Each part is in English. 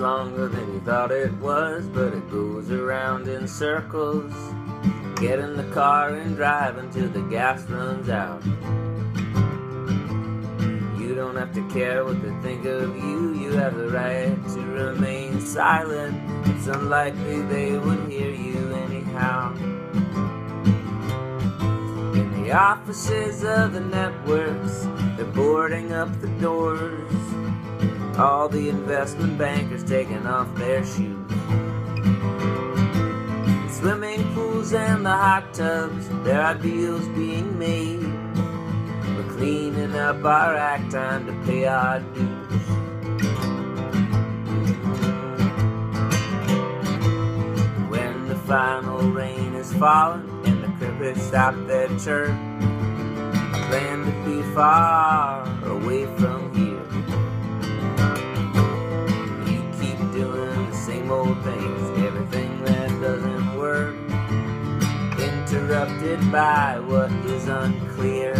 longer than you thought it was, but it goes around in circles. Get in the car and drive until the gas runs out. You don't have to care what they think of you, you have the right to remain silent. It's unlikely they would hear you anyhow. In the offices of the networks, they're boarding up the doors. All the investment bankers taking off their shoes. In swimming pools and the hot tubs, there are deals being made. We're cleaning up our act, time to pay our dues. When the final rain is falling and the crippets stop their chirp, plan to be far away interrupted by what is unclear.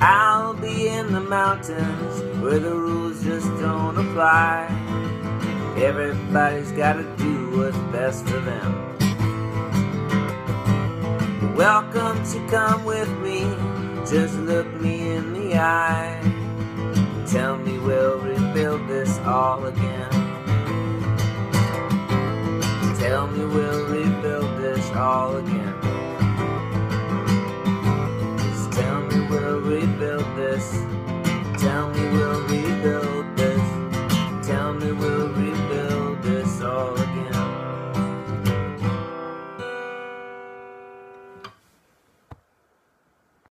I'll be in the mountains where the rules just don't apply. Everybody's gotta do what's best for them. Welcome to come with me, just look me in the eye. Tell me we'll rebuild this all again. Tell me we'll rebuild this all again.